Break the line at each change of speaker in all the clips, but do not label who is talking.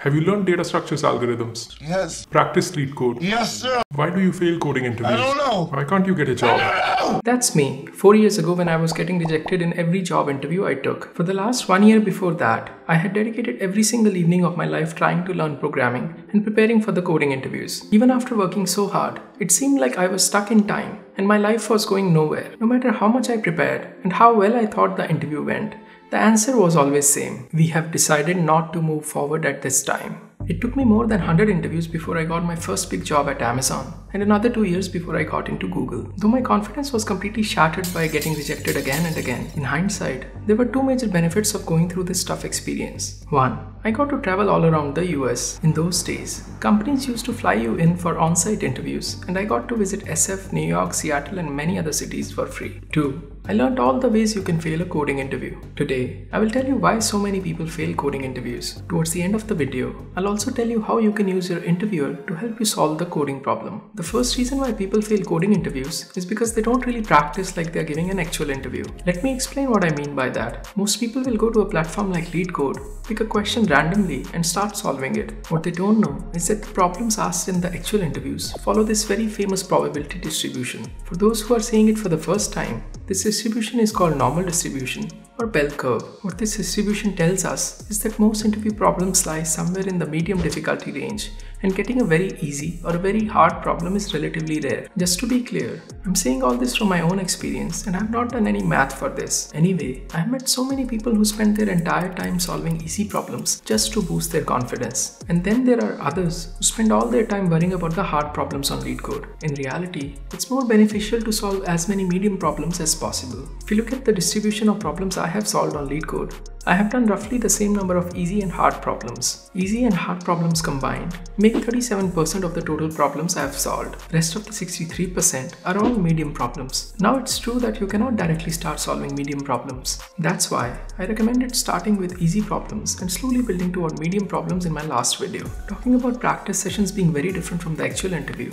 Have you learned data structures algorithms?
Yes.
Practice LeetCode?
Yes, sir.
Why do you fail coding interviews?
I don't know.
Why can't you get a job?
That's me, four years ago when I was getting rejected in every job interview I took. For the last one year before that, I had dedicated every single evening of my life trying to learn programming and preparing for the coding interviews. Even after working so hard, it seemed like I was stuck in time and my life was going nowhere. No matter how much I prepared and how well I thought the interview went, the answer was always same. We have decided not to move forward at this time. It took me more than 100 interviews before I got my first big job at Amazon, and another two years before I got into Google. Though my confidence was completely shattered by getting rejected again and again, in hindsight, there were two major benefits of going through this tough experience. One, I got to travel all around the US. In those days, companies used to fly you in for on site interviews, and I got to visit SF, New York, Seattle, and many other cities for free. Two, I learned all the ways you can fail a coding interview. Today, I will tell you why so many people fail coding interviews. Towards the end of the video, I'll also tell you how you can use your interviewer to help you solve the coding problem. The first reason why people fail coding interviews is because they don't really practice like they're giving an actual interview. Let me explain what I mean by that. Most people will go to a platform like LeetCode, pick a question randomly and start solving it. What they don't know is that the problems asked in the actual interviews follow this very famous probability distribution. For those who are seeing it for the first time, this distribution is called normal distribution or bell curve. What this distribution tells us is that most interview problems lie somewhere in the medium difficulty range and getting a very easy or a very hard problem is relatively rare. Just to be clear, I'm saying all this from my own experience and I've not done any math for this. Anyway, I've met so many people who spend their entire time solving easy problems just to boost their confidence. And then there are others who spend all their time worrying about the hard problems on LeetCode. In reality, it's more beneficial to solve as many medium problems as possible. If you look at the distribution of problems I have solved on LeetCode, I have done roughly the same number of easy and hard problems. Easy and hard problems combined make 37% of the total problems I have solved. Rest of the 63% are all medium problems. Now it's true that you cannot directly start solving medium problems. That's why I recommended starting with easy problems and slowly building toward medium problems in my last video. Talking about practice sessions being very different from the actual interview.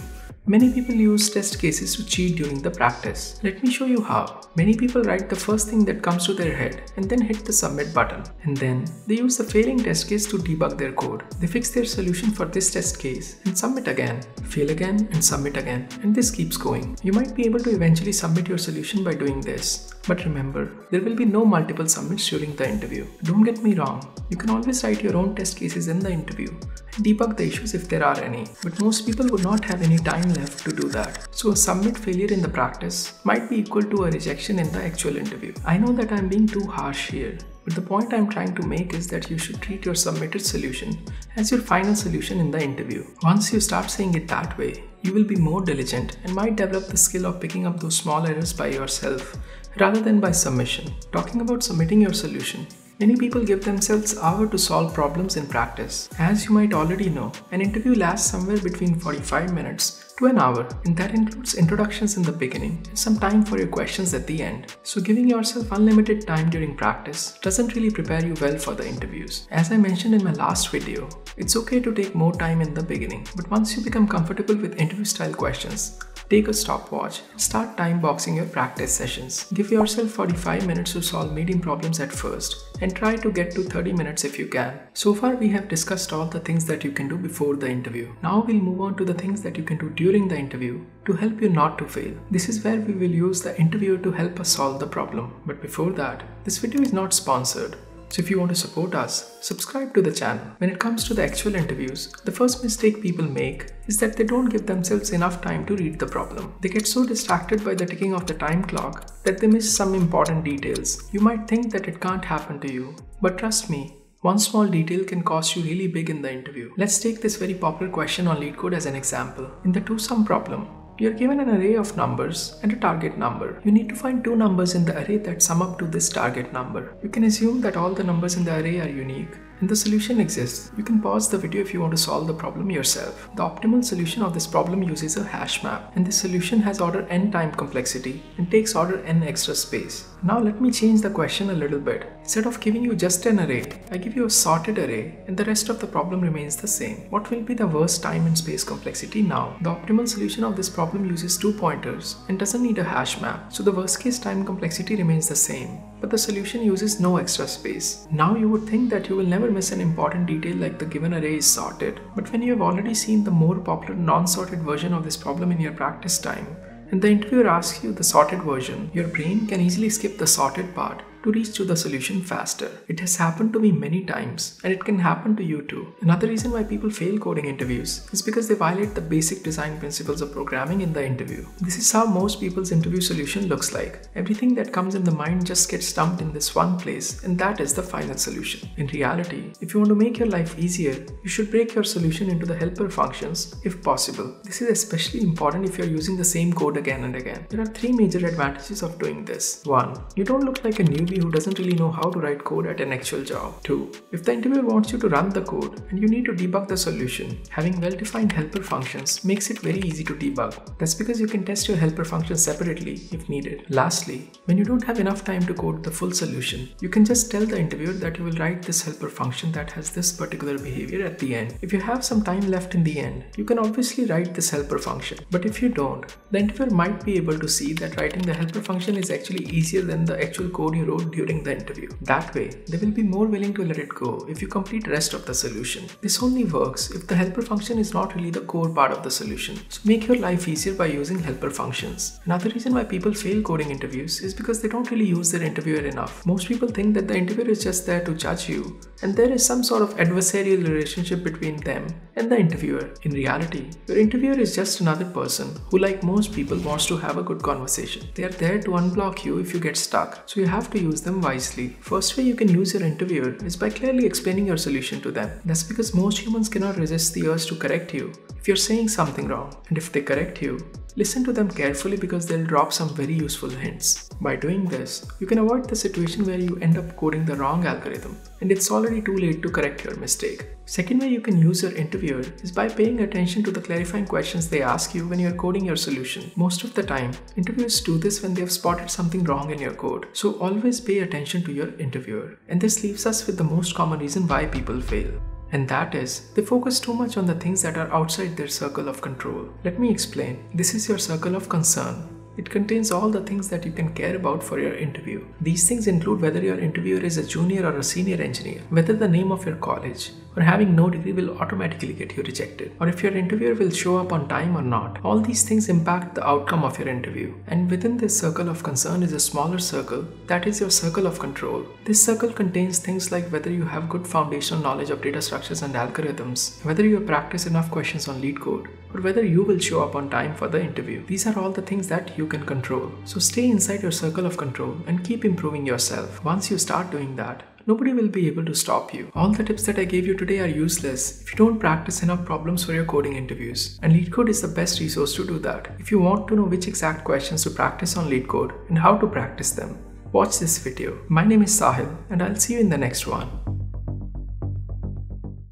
Many people use test cases to cheat during the practice. Let me show you how. Many people write the first thing that comes to their head and then hit the submit button. And then they use the failing test case to debug their code. They fix their solution for this test case and submit again, fail again and submit again. And this keeps going. You might be able to eventually submit your solution by doing this. But remember, there will be no multiple submits during the interview. Don't get me wrong, you can always write your own test cases in the interview debug the issues if there are any. But most people would not have any time left to do that. So a submit failure in the practice might be equal to a rejection in the actual interview. I know that I'm being too harsh here, but the point I'm trying to make is that you should treat your submitted solution as your final solution in the interview. Once you start saying it that way, you will be more diligent and might develop the skill of picking up those small errors by yourself rather than by submission. Talking about submitting your solution, Many people give themselves hour to solve problems in practice. As you might already know, an interview lasts somewhere between 45 minutes to an hour and that includes introductions in the beginning and some time for your questions at the end. So giving yourself unlimited time during practice doesn't really prepare you well for the interviews. As I mentioned in my last video, it's okay to take more time in the beginning, but once you become comfortable with interview style questions, Take a stopwatch start time boxing your practice sessions. Give yourself 45 minutes to solve medium problems at first and try to get to 30 minutes if you can. So far we have discussed all the things that you can do before the interview. Now we'll move on to the things that you can do during the interview to help you not to fail. This is where we will use the interviewer to help us solve the problem. But before that, this video is not sponsored. So if you want to support us, subscribe to the channel. When it comes to the actual interviews, the first mistake people make is that they don't give themselves enough time to read the problem. They get so distracted by the ticking of the time clock that they miss some important details. You might think that it can't happen to you, but trust me, one small detail can cost you really big in the interview. Let's take this very popular question on LeetCode as an example. In the two-sum problem, you're given an array of numbers and a target number. You need to find two numbers in the array that sum up to this target number. You can assume that all the numbers in the array are unique and the solution exists. You can pause the video if you want to solve the problem yourself. The optimal solution of this problem uses a hash map and this solution has order n time complexity and takes order n extra space. Now let me change the question a little bit. Instead of giving you just an array, I give you a sorted array and the rest of the problem remains the same. What will be the worst time and space complexity now? The optimal solution of this problem uses two pointers and doesn't need a hash map, so the worst case time complexity remains the same. But the solution uses no extra space. Now you would think that you will never miss an important detail like the given array is sorted, but when you have already seen the more popular non-sorted version of this problem in your practice time, and the interviewer asks you the sorted version, your brain can easily skip the sorted part to reach to the solution faster. It has happened to me many times and it can happen to you too. Another reason why people fail coding interviews is because they violate the basic design principles of programming in the interview. This is how most people's interview solution looks like. Everything that comes in the mind just gets dumped in this one place and that is the final solution. In reality, if you want to make your life easier, you should break your solution into the helper functions if possible. This is especially important if you're using the same code again and again. There are three major advantages of doing this. 1. You don't look like a newbie who doesn't really know how to write code at an actual job. 2. If the interviewer wants you to run the code and you need to debug the solution, having well-defined helper functions makes it very easy to debug. That's because you can test your helper functions separately if needed. Lastly, when you don't have enough time to code the full solution, you can just tell the interviewer that you will write this helper function that has this particular behavior at the end. If you have some time left in the end, you can obviously write this helper function. But if you don't, the interviewer might be able to see that writing the helper function is actually easier than the actual code you wrote during the interview. That way, they will be more willing to let it go if you complete rest of the solution. This only works if the helper function is not really the core part of the solution. So make your life easier by using helper functions. Another reason why people fail coding interviews is because they don't really use their interviewer enough. Most people think that the interviewer is just there to judge you and there is some sort of adversarial relationship between them and the interviewer. In reality, your interviewer is just another person who like most people wants to have a good conversation. They are there to unblock you if you get stuck. So you have to use them wisely. First way you can use your interviewer is by clearly explaining your solution to them. That's because most humans cannot resist the urge to correct you if you're saying something wrong. And if they correct you, listen to them carefully because they'll drop some very useful hints. By doing this, you can avoid the situation where you end up coding the wrong algorithm and it's already too late to correct your mistake. Second way you can use your interviewer is by paying attention to the clarifying questions they ask you when you're coding your solution. Most of the time, interviewers do this when they have spotted something wrong in your code. So always pay attention to your interviewer. And this leaves us with the most common reason why people fail. And that is, they focus too much on the things that are outside their circle of control. Let me explain. This is your circle of concern. It contains all the things that you can care about for your interview. These things include whether your interviewer is a junior or a senior engineer, whether the name of your college, or having no degree will automatically get you rejected, or if your interviewer will show up on time or not. All these things impact the outcome of your interview. And within this circle of concern is a smaller circle that is your circle of control. This circle contains things like whether you have good foundational knowledge of data structures and algorithms, whether you have practiced enough questions on LeetCode, or whether you will show up on time for the interview. These are all the things that you can control. So stay inside your circle of control and keep improving yourself. Once you start doing that, nobody will be able to stop you. All the tips that I gave you today are useless if you don't practice enough problems for your coding interviews. And LeetCode is the best resource to do that. If you want to know which exact questions to practice on LeetCode and how to practice them, watch this video. My name is Sahil and I'll see you in the next one.